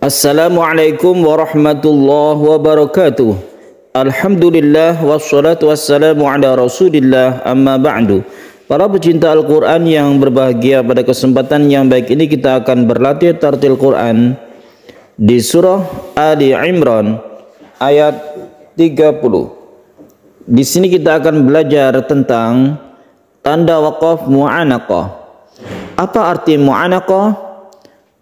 Assalamualaikum warahmatullahi wabarakatuh. Alhamdulillah wassalatu wassalamu ala Rasulillah amma ba'du. Para pecinta Al-Qur'an yang berbahagia pada kesempatan yang baik ini kita akan berlatih tartil Quran di surah Ali Imran ayat 30. Di sini kita akan belajar tentang tanda waqaf mu'anaqah. Apa arti mu'anaqah?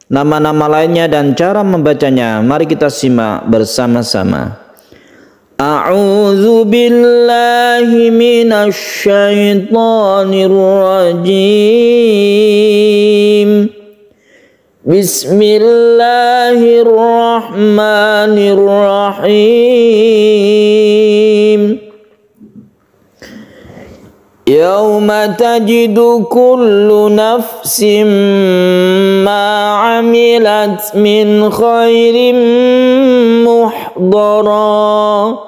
Nama-nama lainnya dan cara membacanya. Mari kita simak bersama-sama. A'udzu billahi minasy syaithanir rajim. Bismillahirrahmanirrahim. يوم تجد كل نفس ما عملت من خير محضرا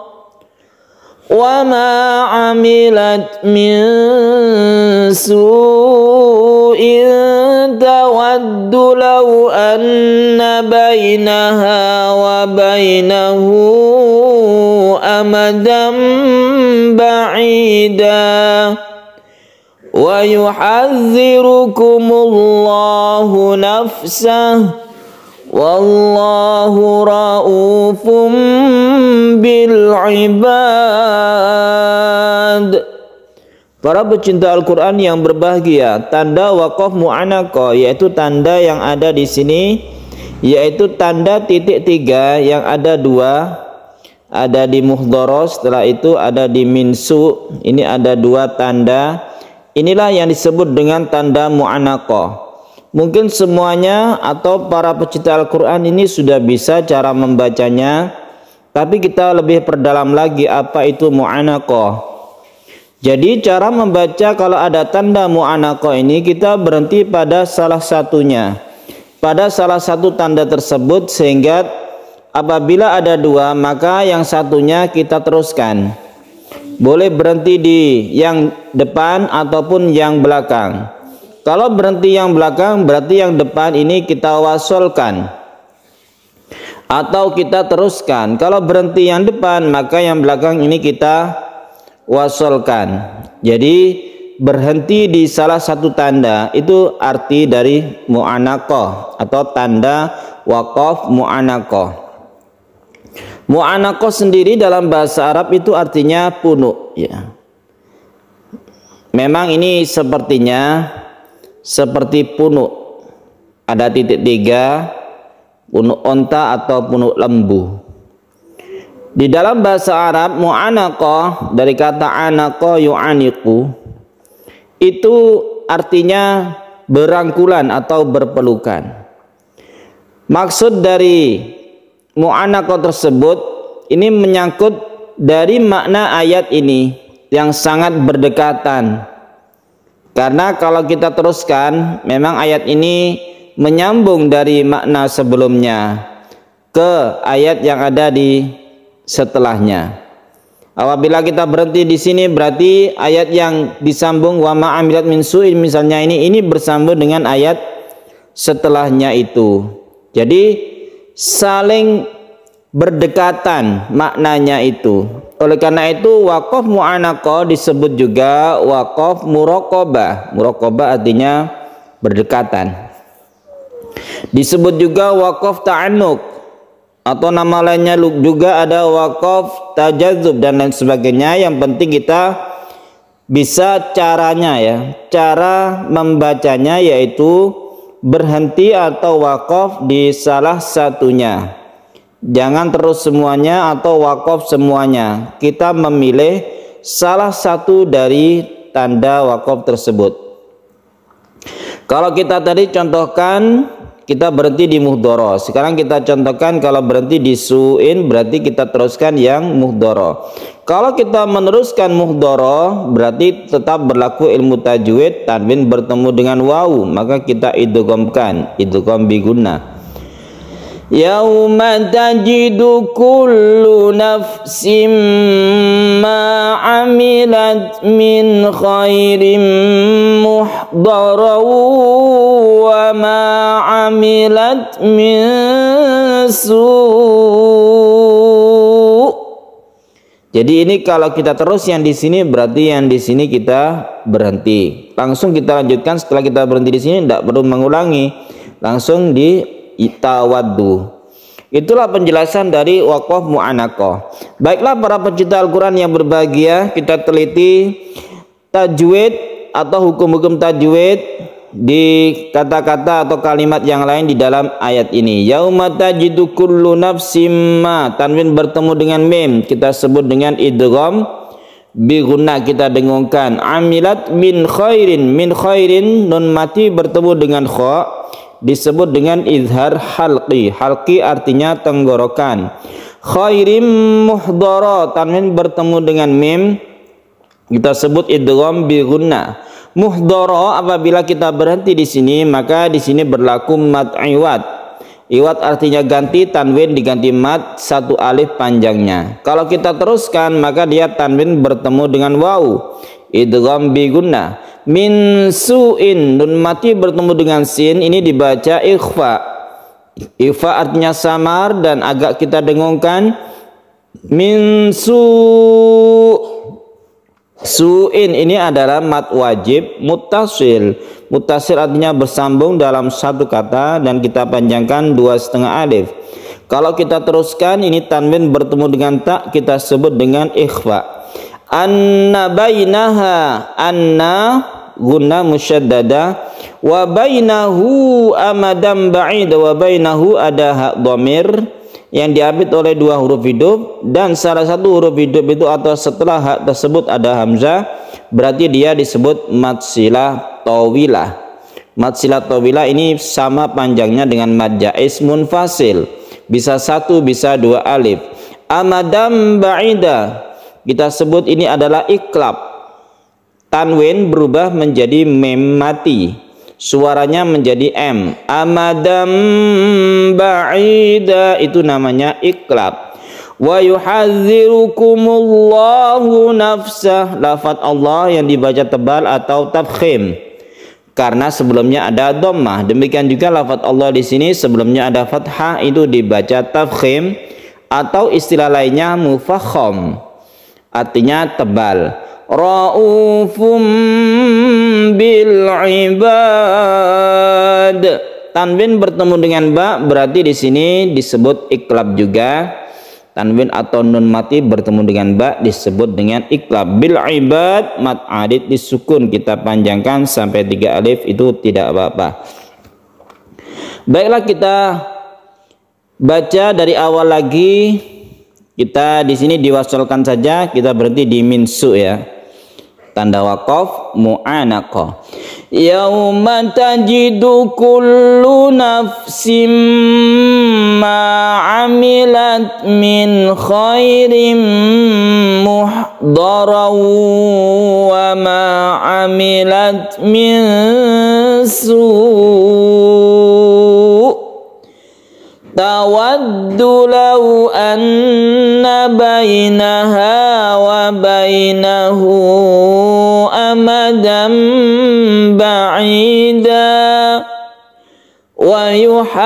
وما عملت من سوء تود لو أن بينها وبينه أمدا بعيدا ويحذركم الله نفسه والله رؤوف بالعباد Para pecinta Al-Quran yang berbahagia, tanda wakaf mu'anaqah yaitu tanda yang ada di sini yaitu tanda titik tiga yang ada dua ada di muhdoros setelah itu ada di minsu ini ada dua tanda Inilah yang disebut dengan tanda mu'anaqah. Mungkin semuanya atau para pecinta Al-Quran ini sudah bisa cara membacanya. Tapi kita lebih perdalam lagi apa itu mu'anaqah. Jadi cara membaca kalau ada tanda mu'anaqah ini kita berhenti pada salah satunya. Pada salah satu tanda tersebut sehingga apabila ada dua maka yang satunya kita teruskan boleh berhenti di yang depan ataupun yang belakang. Kalau berhenti yang belakang berarti yang depan ini kita wasolkan atau kita teruskan. Kalau berhenti yang depan maka yang belakang ini kita wasolkan. Jadi berhenti di salah satu tanda itu arti dari mu'anaqah atau tanda wakaf mu'anaqah. Mu'anaqah sendiri dalam bahasa Arab itu artinya punuk ya. Memang ini sepertinya seperti punuk. Ada titik tiga, punuk onta atau punuk lembu. Di dalam bahasa Arab mu'anaqah dari kata anaqah yu'aniqu itu artinya berangkulan atau berpelukan. Maksud dari mu'anaqah tersebut ini menyangkut dari makna ayat ini yang sangat berdekatan. Karena kalau kita teruskan, memang ayat ini menyambung dari makna sebelumnya ke ayat yang ada di setelahnya. Apabila kita berhenti di sini berarti ayat yang disambung wa ma'amilat min su'in misalnya ini ini bersambung dengan ayat setelahnya itu. Jadi saling berdekatan maknanya itu. Oleh karena itu wakaf mu'anaqah disebut juga wakaf muraqabah. Muraqabah artinya berdekatan. Disebut juga wakaf ta'anuk atau nama lainnya juga ada wakaf tajazub dan lain sebagainya. Yang penting kita bisa caranya ya. Cara membacanya yaitu berhenti atau wakaf di salah satunya. Jangan terus semuanya atau wakaf semuanya. Kita memilih salah satu dari tanda wakaf tersebut. Kalau kita tadi contohkan kita berhenti di muhdoro. Sekarang kita contohkan kalau berhenti di suin berarti kita teruskan yang muhdoro. Kalau kita meneruskan muhdoro berarti tetap berlaku ilmu tajwid tanwin bertemu dengan wau, maka kita idukomkan, idukom biguna. Yauma tajidu kullu nafsim ma amilat min khairin muhdara wa عملت من سوء Jadi ini kalau kita terus yang di sini berarti yang di sini kita berhenti. Langsung kita lanjutkan setelah kita berhenti di sini tidak perlu mengulangi. Langsung di itawaddu. Itulah penjelasan dari wakaf mu'anakoh. Baiklah para pecinta Al-Quran yang berbahagia, kita teliti tajwid atau hukum-hukum tajwid di kata-kata atau kalimat yang lain di dalam ayat ini. Yauma tajidu kullu nafsim ma tanwin bertemu dengan mim kita sebut dengan idgham bi kita dengungkan amilat min khairin min khairin nun mati bertemu dengan kha disebut dengan izhar halqi. Halqi artinya tenggorokan. Khairim muhdara tanwin bertemu dengan mim kita sebut idgham bi gunnah. Muhdara apabila kita berhenti di sini maka di sini berlaku mat iwat. Iwat artinya ganti, tanwin diganti mat, satu alif panjangnya. Kalau kita teruskan maka dia tanwin bertemu dengan waw. Idgham bi gunnah min su'in nun mati bertemu dengan sin ini dibaca ikhfa ikhfa artinya samar dan agak kita dengungkan min su su'in ini adalah mat wajib mutasil mutasil artinya bersambung dalam satu kata dan kita panjangkan dua setengah alif. Kalau kita teruskan ini tanwin bertemu dengan tak kita sebut dengan ikhfa. Anna bainaha anna guna musyaddada. Wa bainahu amadam ba'id wa bainahu ada hak dhamir yang diambil oleh dua huruf hidup dan salah satu huruf hidup itu atau setelah hak tersebut ada hamzah berarti dia disebut matsilah tawilah. Matsilah tawilah ini sama panjangnya dengan mad jaiz munfasil bisa satu bisa dua alif. Amadam ba'ida. Kita sebut ini adalah iklab. Tanwin berubah menjadi mem mati. Suaranya menjadi m. Amadam ba'ida itu namanya iklab. Wa yuhadzirukumullahu nafsah lafat Allah yang dibaca tebal atau tafkhim karena sebelumnya ada dhammah. Demikian juga lafat Allah di sini sebelumnya ada fathah itu dibaca tafkhim atau istilah lainnya mufakham artinya tebal. Raufum bil ibad tanwin bertemu dengan ba berarti di sini disebut iklab juga. Tanwin atau nun mati bertemu dengan ba disebut dengan iklab. Bil ibad mat adit disukun. Kita panjangkan sampai tiga alif itu tidak apa-apa. Baiklah kita baca dari awal lagi. Kita di sini diwasolkan saja, kita berhenti di minsu ya. Tanda wakaf mu'anaqah. يوم تجد كل نفس ما عملت من خير محضرا وما عملت من سوء تود لو أن بينها ويحذركم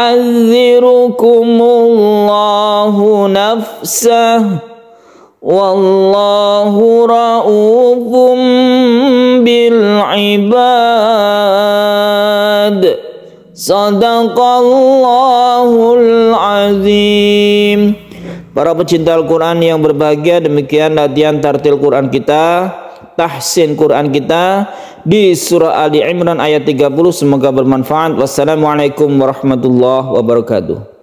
الله نفسه والله رؤوف بالعباد Sadaqallahul azim Para pecinta Al-Quran yang berbahagia Demikian latihan tartil Quran kita Tahsin Quran kita Di surah Ali Imran ayat 30 Semoga bermanfaat. Wassalamualaikum warahmatullahi wabarakatuh